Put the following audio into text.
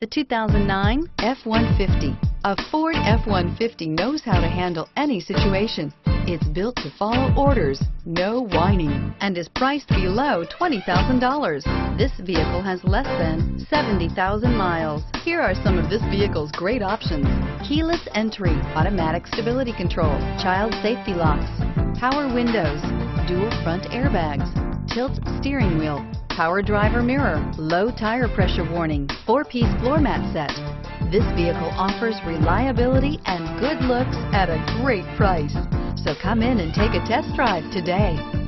The 2009 F-150. A Ford F-150 knows how to handle any situation. It's built to follow orders, no whining, and is priced below $20,000. This vehicle has less than 70,000 miles. Here are some of this vehicle's great options. Keyless entry, automatic stability control, child safety locks, power windows, dual front airbags, tilt steering wheel, power driver mirror, low tire pressure warning, four-piece floor mat set. This vehicle offers reliability and good looks at a great price. So come in and take a test drive today.